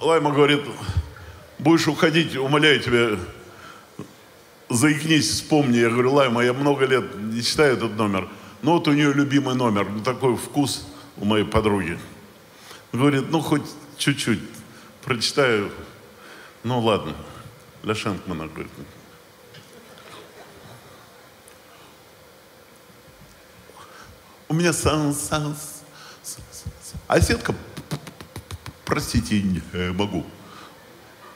Лайма говорит, будешь уходить, умоляю тебя, заикнись, вспомни. Я говорю, Лайма, я много лет не читаю этот номер. Но вот у нее любимый номер, ну, такой вкус у моей подруги. Говорит, ну хоть чуть-чуть прочитаю. Ну ладно, для Шенкмана, говорит. У меня сан, сан, соседка, простите, не могу,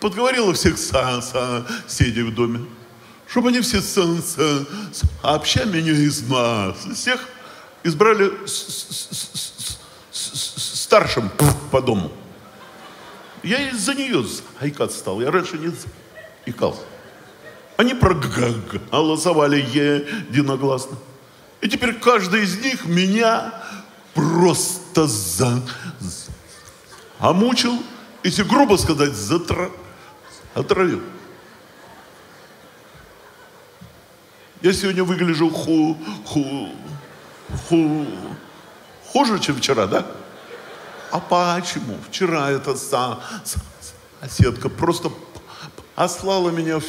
подговорила всех соседей в доме, чтобы они все сообща меня из нас, всех избрали старшим по дому. Я из-за нее заикаться стал. Я раньше не заикался. Они проголосовали единогласно. И теперь каждый из них меня просто за, замучил, если грубо сказать, затра, отравил. Я сегодня выгляжу ху, ху, ху, хуже, чем вчера, да? А почему? Вчера эта соседка просто послала меня в,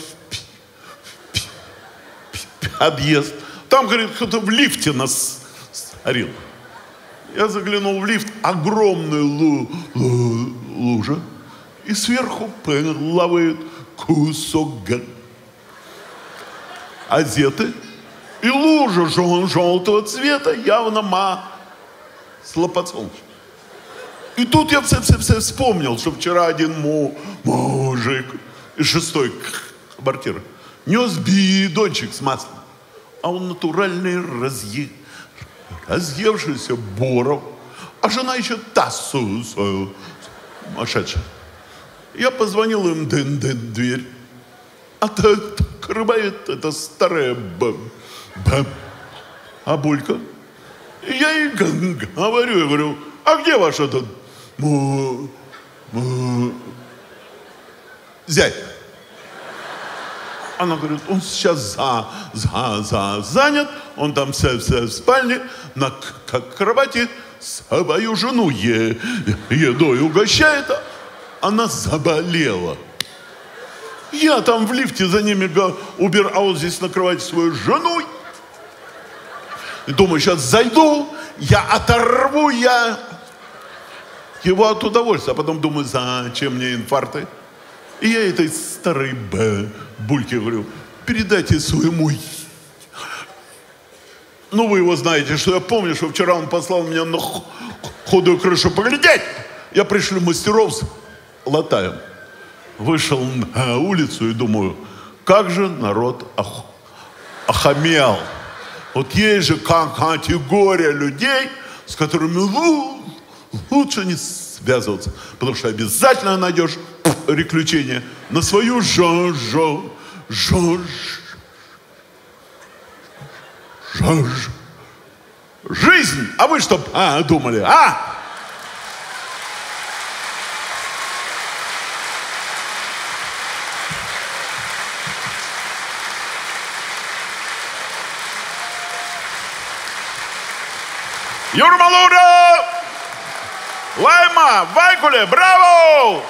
подъезд. Там, говорит, кто-то в лифте нас сорил. Я заглянул в лифт, огромная лу, лу, лужа, и сверху плавает кусок газеты, и лужа жел, желтого цвета, явно масло подсолнечное. И тут я все, все, все вспомнил, что вчера один му, мужик из шестой квартиры нес бидончик с маслом. А он натуральный разъе, разъевшийся боров. А жена еще тассу свою сумасшедшая. Я позвонил им дын дын дверь. А так рыбает эта старая б, б, бабулька. И я ей говорю, я говорю, а где ваш этот зять. Она говорит, он сейчас за, за, за, занят, он там все, все в спальне, на как кровати свою жену е, едой угощает, она заболела. Я там в лифте за ними убер, а он здесь накрывает свою жену. Думаю, сейчас зайду, я оторву, я его от удовольствия. А потом думаю, зачем мне инфаркты? И я этой старой б, бульке говорю, передайте своему ну, вы его знаете, что я помню, что вчера он послал меня на ходую крышу поглядеть. Я пришлю мастеров с латаем. Вышел на улицу и думаю, как же народ ох, охамел. Вот есть же категория людей, с которыми лучше не связываться, потому что обязательно найдешь приключение на свою жо жо жизнь. А вы что а, думали, а? Юрмалура! Лайма, Вайкуле, браво!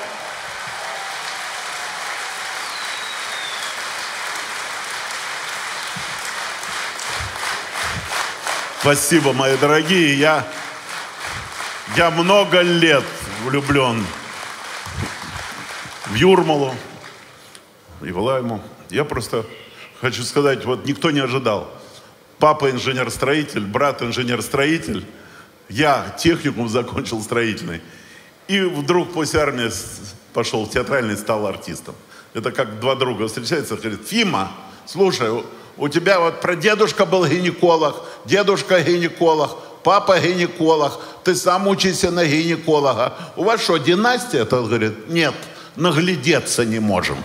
Спасибо, мои дорогие. Я, я много лет влюблен в Юрмалу и в Лайму. Я просто хочу сказать, вот никто не ожидал. Папа инженер-строитель, брат инженер-строитель – я техникум закончил строительный. И вдруг после армии пошел в театральный, стал артистом. Это как два друга встречаются, говорят, Фима, слушай, у тебя вот прадедушка был гинеколог, дедушка гинеколог, папа гинеколог, ты сам учишься на гинеколога. У вас что, династия? Тот говорит, нет, наглядеться не можем.